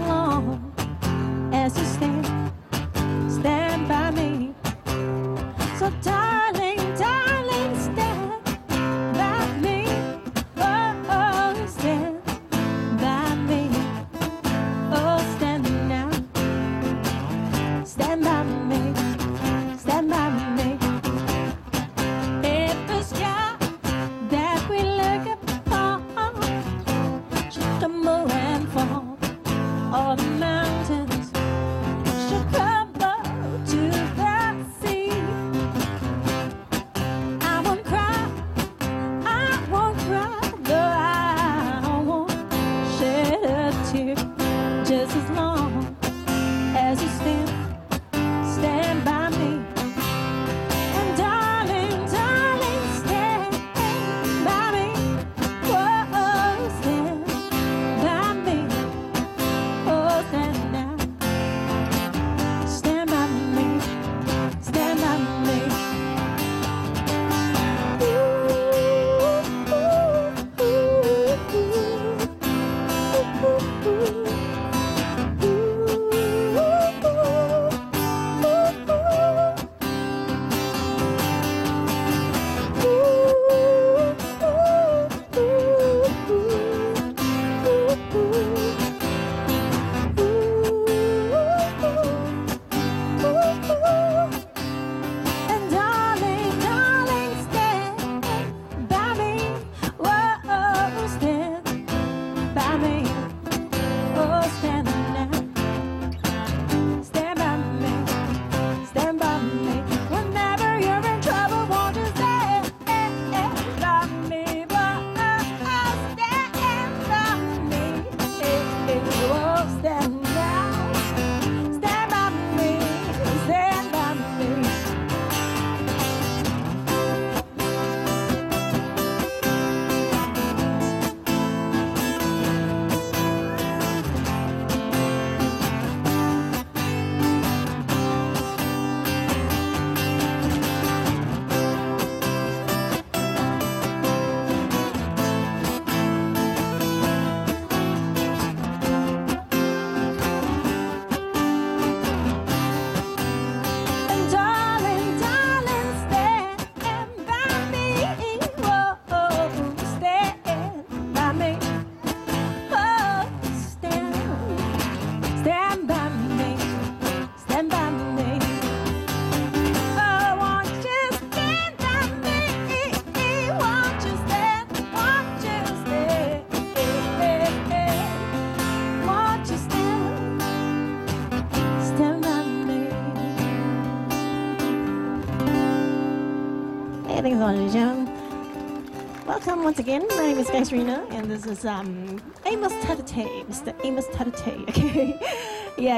long as you stand. here. Greetings, ladies and gentlemen. Welcome once again. My name is Skye Sirena, and this is um, Amos Tattletale, Mr. Amos Tattletale. Okay, yeah.